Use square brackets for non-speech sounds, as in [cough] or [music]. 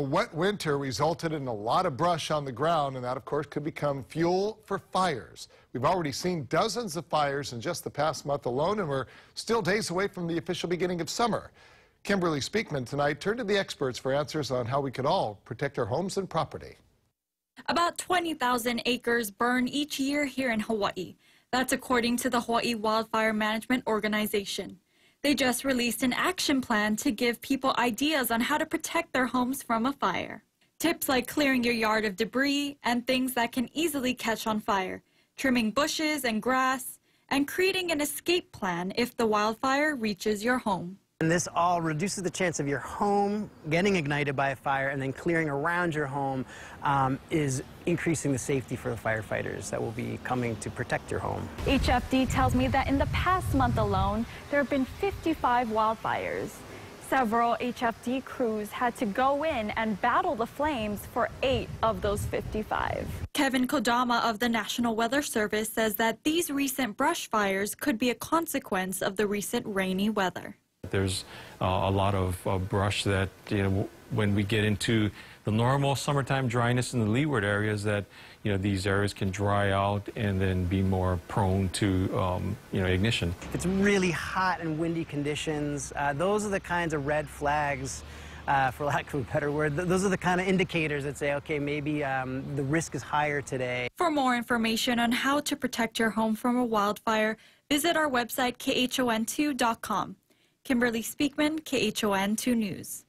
A wet winter resulted in a lot of brush on the ground, and that, of course, could become fuel for fires. We've already seen dozens of fires in just the past month alone, and we're still days away from the official beginning of summer. Kimberly Speakman tonight turned to the experts for answers on how we could all protect our homes and property. About 20,000 acres burn each year here in Hawaii. That's according to the Hawaii Wildfire Management Organization. They just released an action plan to give people ideas on how to protect their homes from a fire. Tips like clearing your yard of debris and things that can easily catch on fire, trimming bushes and grass, and creating an escape plan if the wildfire reaches your home. And this all reduces the chance of your home getting ignited by a fire and then clearing around your home um, is increasing the safety for the firefighters that will be coming to protect your home. HFD tells me that in the past month alone, there have been 55 wildfires. Several HFD crews had to go in and battle the flames for eight of those 55. Kevin Kodama of the National Weather Service says that these recent brush fires could be a consequence of the recent rainy weather. There's uh, a lot of uh, brush that, you know, when we get into the normal summertime dryness in the leeward areas that, you know, these areas can dry out and then be more prone to, um, you know, ignition. If it's really hot and windy conditions, uh, those are the kinds of red flags uh, for [laughs] lack of a better word, th those are the kind of indicators that say, okay, maybe um, the risk is higher today. For more information on how to protect your home from a wildfire, visit our website, khon2.com. Kimberly Speakman, KHON 2 News.